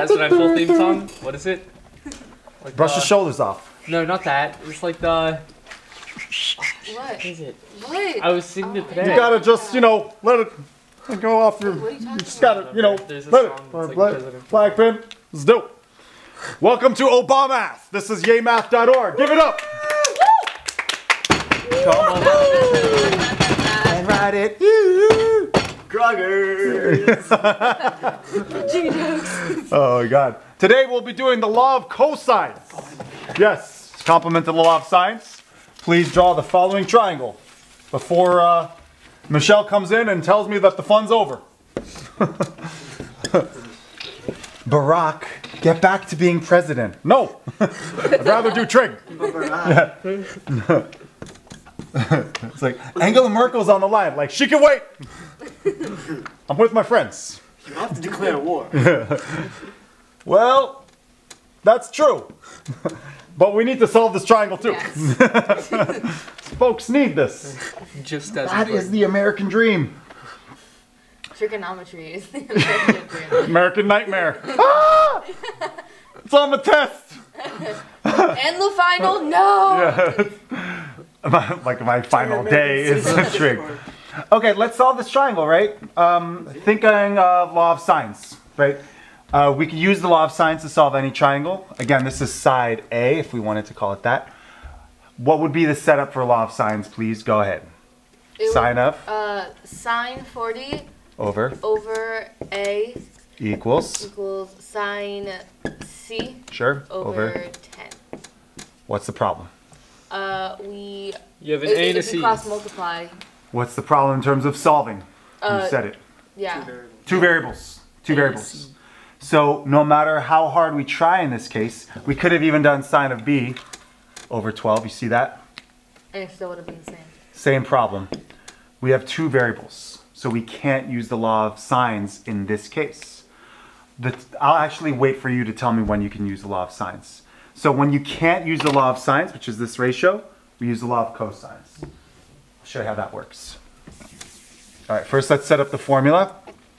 has an actual theme song. What is it? Like Brush the- the shoulders off. No, not that. It's like the. What? What is it? What? I was singing it oh. today. You gotta just, you know, let it go off your. What are you You just gotta, you know, There's let it. song like Flag, flag pin. Let's do. it. Welcome to Obamath. This is yaymath.org. Give it up. Come on. And write it. Oh, God. Today we'll be doing the law of cosines. Yes, complement to the law of sines. Please draw the following triangle before uh, Michelle comes in and tells me that the fun's over. Barack, get back to being president. No, I'd rather do trig. Yeah. it's like Angela Merkel's on the line. Like she can wait. I'm with my friends. You have to declare war. Well, that's true. but we need to solve this triangle too. Yes. Folks need this. Just as That is the American dream. Trigonometry is the American dream. American nightmare. Ah! It's on the test. And the final, no! My- like my final day is a trig. Okay, let's solve this triangle, right? Um, thinking of law of sines, right? Uh, we could use the law of sines to solve any triangle. Again, this is side A, if we wanted to call it that. What would be the setup for law of sines, please? Go ahead. It would- Sine of Uh, sine 40 over over A equals, equals sine C sure, over, over. 10. What's the problem? Uh, we. You have an if- A and a if we C. cross multiply. What's the problem in terms of solving? Uh, you said it. Yeah. Two variables. Two variables. So no matter how hard we try in this case, we could have even done sine of b over 12. You see that? And it still would have been the same. Same problem. We have two variables, so we can't use the law of sines in this case. The, I'll actually wait for you to tell me when you can use the law of sines. So when you can't use the law of sines, which is this ratio, we use the law of cosines. I'll show you how that works. All right, first let's set up the formula.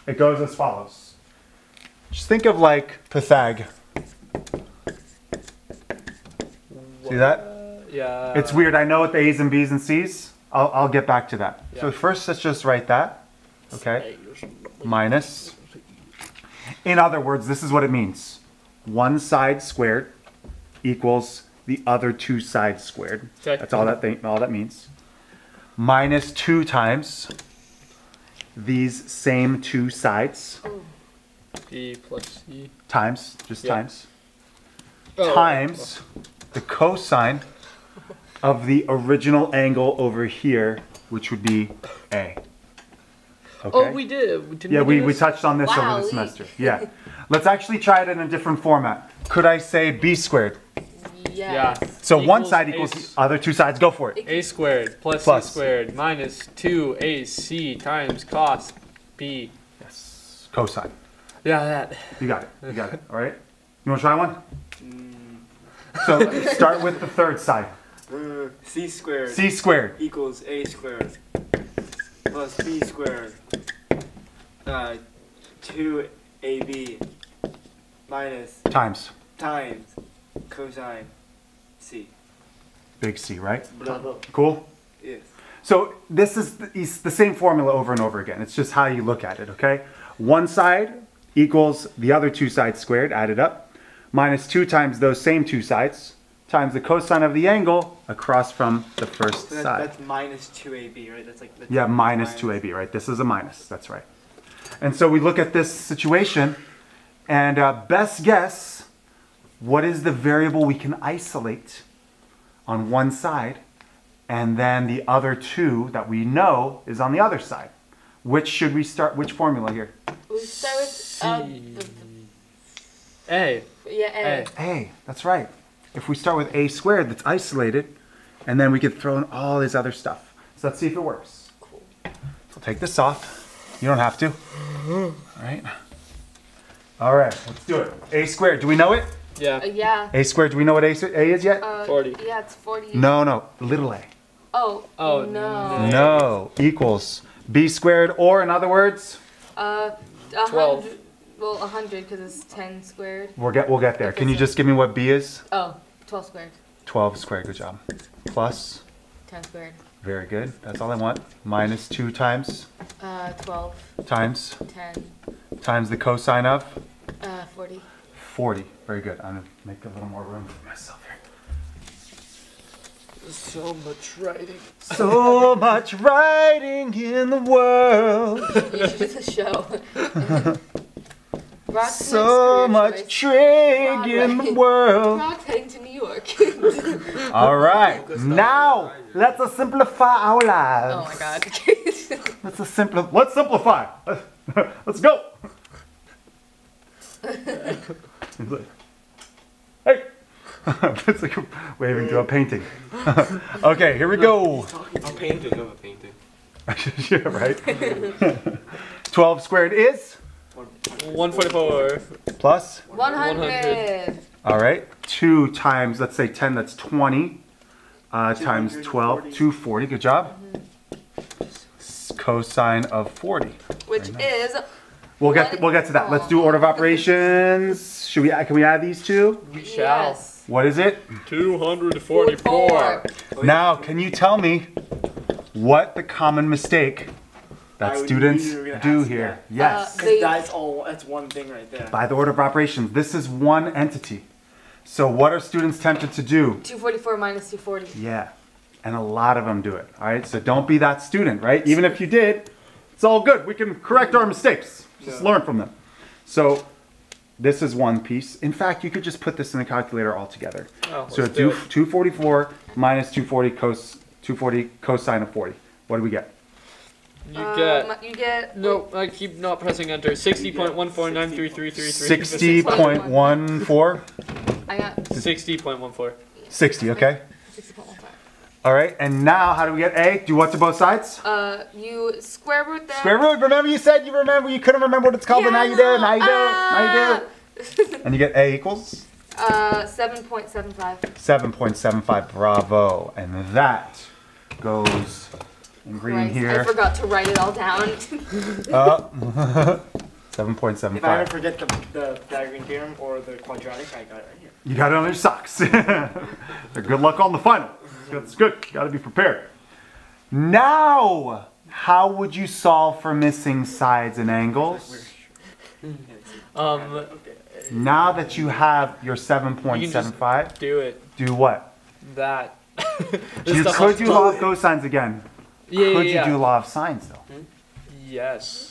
It goes as follows. Just think of like Pythag. See that? Yeah. It's weird. I know what the A's and B's and C's. I'll, I'll get back to that. So first, let's just write that. Okay. Minus. In other words, this is what it means. One side squared equals the other two sides squared. Okay. That's all that thing, all that means. Minus two times these same two sides B plus C. times, just Yeah. times, Oh. times the cosine of the original angle over here, which would be A. Oh, okay? Oh, we did. Didn't yeah, we, we, we touched on this Wow, over the semester. Yeah. Let's actually try it in a different format. Could I say B squared? Yeah. Yes. So one side equals s- the other two sides. Go for it. A squared plus, Plus. C squared minus 2AC times cos B. Yes. Cosine. Yeah, that. You got it. You got it. All right. You want to try one? So start with the third side. Uh, C squared C squared. equals A squared plus B squared. Uh, 2AB minus Times. times cosine C. Big C, right? Blah. Cool? Yes. So this is the, the same formula over and over again. It's just how you look at it, okay? One side equals the other two sides squared, added up, minus two times those same two sides, times the cosine of the angle across from the first So that, side. that's minus 2AB, right? That's like the Yeah, minus 2ab, right? This is a minus, that's right. And so we look at this situation, and uh, best guess, what is the variable we can isolate on one side, and then the other two that we know is on the other side? Which should we start, which formula here? We start with. Uh, the, A. yeah, A. A, that's right. If we start with a squared that's isolated, and then we could throw in all this other stuff. So let's see if it works. Cool. So take this off. You don't have to. All right. All right, let's do it. A squared, do we know it? Uh, Yeah. yeah. A squared, do we know what A, a is yet? Uh, 40. Yeah, it's 40. No, no, little a. Oh. Oh, no. No, equals B squared, or in other words, Uh, 12. hundred- Well, 100 because it's 10 squared. We'll get we'll get there. Can you just give me what b is? Oh, 12 squared. 12 squared. Good job. Plus. 10 squared. Very good. That's all I want. Minus 2 times Uh, 12, times 10, times the cosine of uh, 40. 40. Very good. I'm going to make a little more room for myself here. So much writing. So much writing in the world. You should do the show. Rock's the So next much trig in the world. Rock's heading to New York. All right. Now, let's simplify our lives. oh my god. Let's a simpli- Let's simplify. Let's go. He's like, hey. it's like waving to a painting. okay, here we go. A painting of a painting. yeah, right. 12 squared is 144. plus. 100. All right. 2 times, let's say 10, that's 20. Uh, times 12, 240. 240. Good job. S- Cosine of 40. Which is We'll get we'll get to that. Let's do order of operations. Should we? Can we add these two? We shall. yes. What is it? 244. Now, can you tell me what the common mistake that I students knew you were gonna do here? that. Yes. Uh, They- That's all. That's one thing right there. By the order of operations, this is one entity. So what are students tempted to do? 244 minus 240. Yeah. And a lot of them do it. All right. So don't be that student, right? Even if you did, it's all good. We can correct our mistakes. Just Yeah. learn from them. So this is one piece. In fact, you could just put this in the calculator altogether. Oh, So let's do do it. 244 minus 240 cos 240 cosine of 40. What do we get? You Um, get. You get. No, I keep not pressing enter. 60.1493333. 60.14? I got 60.14. 60, okay. 60.15. All right, and now how do we get A? Do what to both sides? Uh, you square root that. Square root. Remember you said you remember you couldn't remember what it's called, but now you do. Now you do. Now you do. And you get A equals Uh, 7.75. 7.75. Bravo. And that goes in green Christ, I forgot to write it all down. Uh, If I ever 7.75. forget the, the Pythagorean theorem or the quadratic, I got it right here. You got it on your socks. Good luck on the final. That's good. You got to be prepared. Now, how would you solve for missing sides and angles? Um, Now that you have your 7.75, do it. do what? That. You could do law of cosines again. Yeah, Could yeah. you do law of sines though? Yes.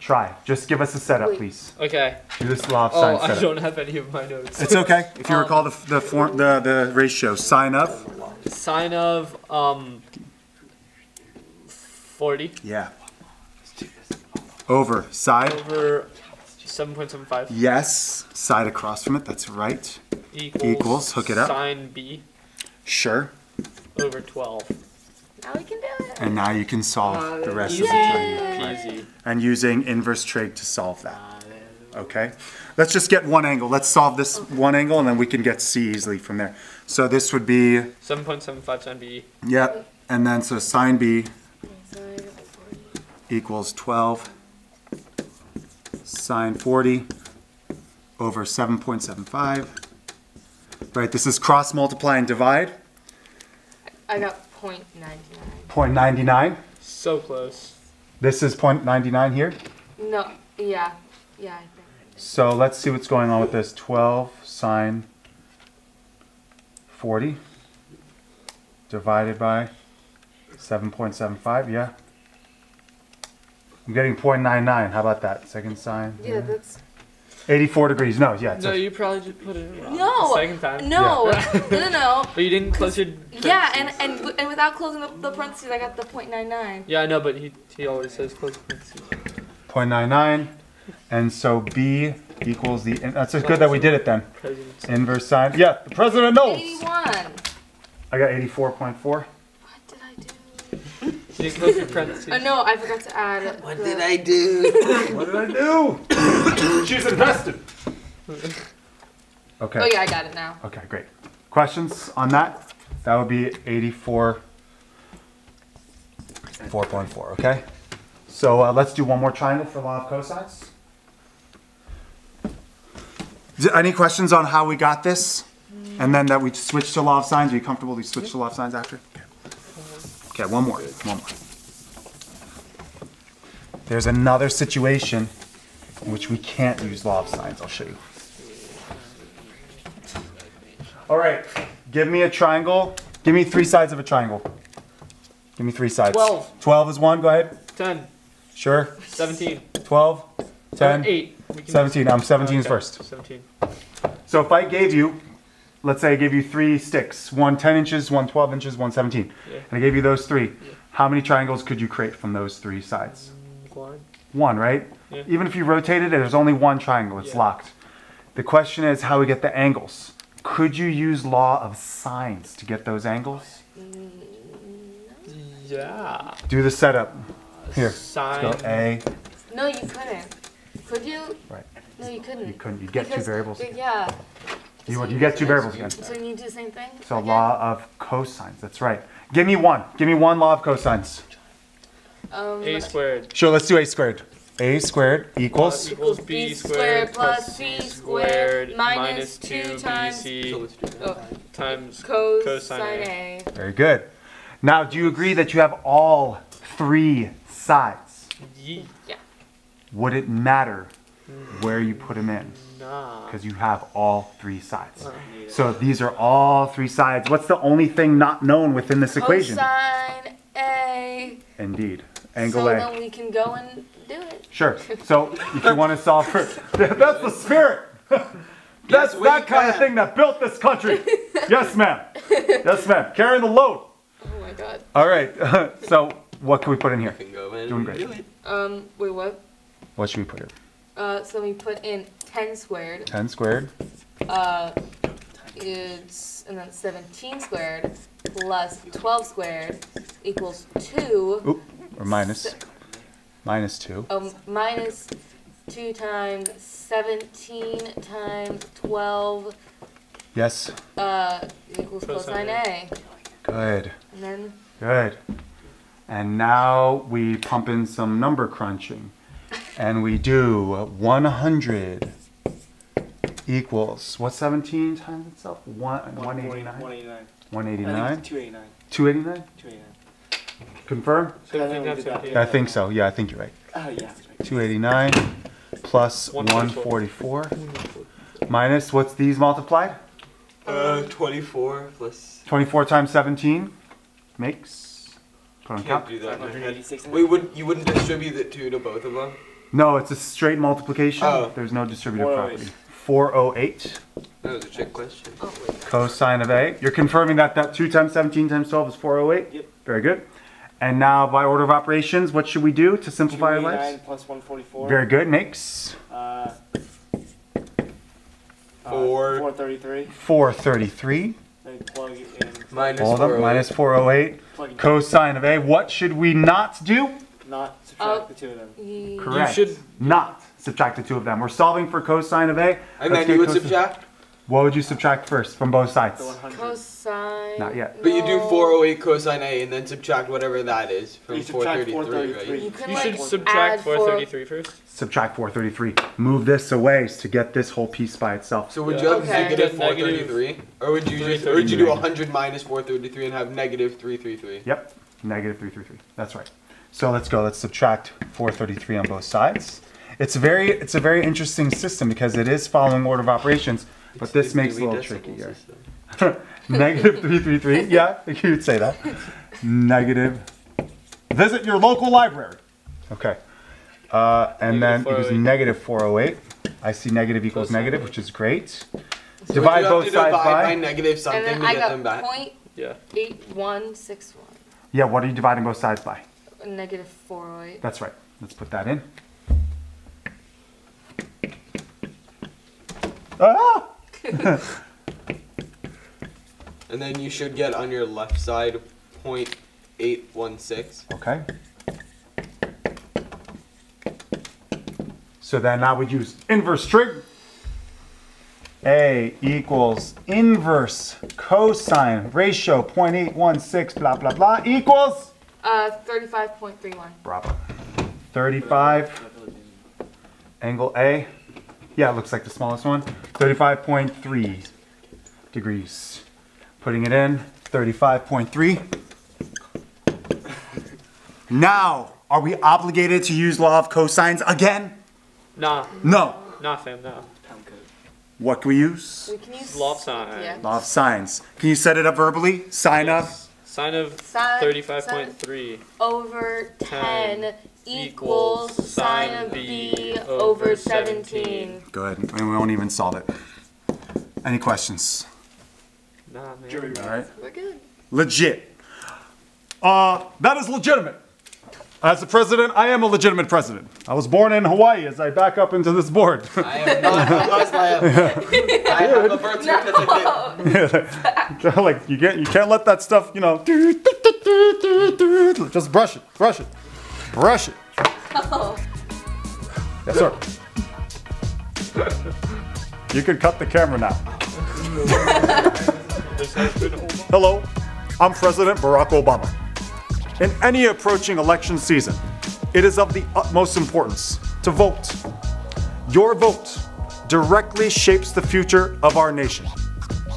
Try. Just give us a setup, Wait. please. Okay. Do this law of Oh, sines I don't have any of my notes. It's okay. If you Um, recall the the form the the ratio sine of Sine of um. 40 yeah over side over 7.75 yes side across from it. That's right. equals, Equals, hook it up. Sine B Sure. over 12. Now we can do it. And now you can solve Uh, the rest easy of the triangle. peasy. And using inverse trig to solve that. Okay? Let's just get one angle. Let's solve this one angle and then we can get C easily from there. So this would be, 7.75 sine B. yep. And then so sine B Side of 40. equals 12 sine 40 over 7.75. Right, this is cross multiply and divide. I got 0.99. 0.99. So close. This is 0.99 here. No, yeah. Yeah, I think. So let's see what's going on with this. 12 sine 40 divided by 7.75. Yeah. I'm getting 0.99. How about that? Second sine. Yeah, that's. 84 degrees. No, yeah. No, a- you probably just put it wrong. No! The second time. No! no, no, no. But you didn't close your. Yeah, and, and and without closing the, the parentheses, I got the 0.99. Yeah, I know, but he he always says close parentheses. 0.99. And so B equals the. That's just good that we did it then. President's. Inverse sine. Yeah, the president knows. 81. I got 84.4. What did You close your parentheses. Oh, no, I forgot to add. What the- did I do? What did I do? She's invested. Okay. Oh, yeah, I got it now. Okay, great. Questions on that? That would be 84. 4.4, okay? So uh, let's do one more triangle for law of cosines. Any questions on how we got this? And then that we switch to law of sines? Are you comfortable we switch to law of sines after? Okay. Okay, one more, one more. There's another situation in which we can't use law of sines. I'll show you. All right, give me a triangle. Give me three sides of a triangle. Give me three sides. 12. 12 is one, go ahead. 10, Sure. 17, 12, 10, 8. 17. I'm 17 is Okay, first. 17. So if I gave you, let's say I gave you three sticks, one 10 inches, one 12 inches, one 17, Yeah. and I gave you those three, how many triangles could you create from those three sides? One. One, right? Yeah. Even if you rotated it, there's only one triangle, it's Yeah. locked. The question is how we get the angles. Could you use law of sines to get those angles? Yeah. Do the setup. Uh, Here, let's Sine. go A. No, you couldn't. Could you? Right. No, you couldn't. You couldn't, you'd get two variables. Yeah. You, So you get two variables again. So you need to do the same thing? So again? law of cosines, that's right. Give me one, give me one law of cosines. Um, A squared. Sure, let's do a squared. A squared equals, equals b squared plus c squared minus 2 times So bc let's do that. oh, times cosine Cosine A. very good. Now, do you agree that you have all three sides? Ye- Would it matter where you put them in? Because you have all three sides. So these are all three sides. What's the only thing not known within this equation? Cosine A. Indeed. Angle so A. then we can go and do it. Sure. So if you want to solve for, that's the spirit. That's we that kind of thing that built this country. Yes, ma'am. Yes, ma'am. Carrying the load. Oh my god. All right. So what can we put in here? Can go in Doing great. do it. Um, wait, what? What should we put here? Uh, so we put in 10 squared. 10 squared. Uh, it's, and then 17 squared plus 12 squared equals 2. Oop. Or minus. Minus 2. Um, minus 2 times 17 times 12 Yes. uh, equals Cosine cosine A. Good. And then Good. And now we pump in some number crunching. And we do 100 equals, what's 17 times itself? One, 189? 189. 189? 289. 289? 289. Confirm? 17 I think we did 17. Yeah, I think so. Yeah, I think you're right. Oh, yeah, 289 plus 144. 144 minus what's these multiplied? Uh, 24 plus. 24 times 17 makes. Put on Can't count. do that. in my head. 586. Wait, would you wouldn't distribute the two to both of them? No, it's a straight multiplication. Oh. There's no distributive 408. property. 408 That was a trick question. oh wait, cosine of A. You're confirming that that 2 times 17 times 12 is 408? Yep. Very good. And now by order of operations, what should we do to simplify our 289 lives? plus 144. Very good. Next. Uh, Four. 433. 433. Plug in. Minus Hold up. 408. Minus 408. Plug in. Cosine of A. What should we not do? Not subtract Oh. the two of them. Oh, ye- Correct. should- not subtract the two of them. We're solving for cosine of A. And Let's then you would cosine- subtract? What would you subtract first from both The sides? 100. cosine. Not yet. But you do 408 cosine A and then subtract whatever that is from You 433, 433. right? You You like should subtract four- 433 first. Subtract 433. Move this away to get this whole piece by itself. So would Yeah. you have Okay. Get negative 433? Or would you just, or would you do 100 minus 433 and have negative 333? Yep. Negative 333. That's right. So let's go. Let's subtract 433 on both sides. It's very it's a very interesting system because it is following order of operations, but It's this makes it a little Decimal trickier. System. Negative 333. Yeah, you'd say that. Negative. Visit your local library. Okay. Uh, and then it was 408. negative I see negative equals Cosine negative, which is great. So Divide both sides by. by negative something And then to I get them got back? point Yeah. eight one six one. Yeah, what are you dividing both sides by? Negative four oh eight. That's right. Let's put that in. Ah! And then you should get on your left side 0.816. Okay. So then now we use inverse trig. A equals inverse cosine ratio 0.816 blah blah blah equals Uh, thirty-five point three one. bravo 35 angle A Yeah, it looks like the smallest one. 35.3 degrees. Putting it in, 35.3. Now, are we obligated to use law of cosines again? Nah, No. nah, fam, nah. What can we use? We can use Law of sine. Yeah. Law of sines. Can you set it up verbally? Sine of? Sine of 35.3 Over 10 10 equals sine of b over 17. Go ahead. And we won't even solve it. Any questions? Nah, man. Jury All right. We're good. Legit. Uh, that is legitimate. As the president, I am a legitimate president. I was born in Hawaii as I back up into this board. I am not a Muslim. I have a birth certificate. like you get, you can't let that stuff, you know. Just brush it, brush it, brush it. Oh. Yes, sir. You can cut the camera now. This has been over. Hello, I'm President Barack Obama. In any approaching election season, it is of the utmost importance to vote. Your vote directly shapes the future of our nation.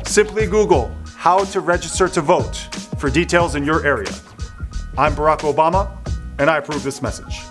Simply Google how to register to vote for details in your area. I'm Barack Obama, and I approve this message.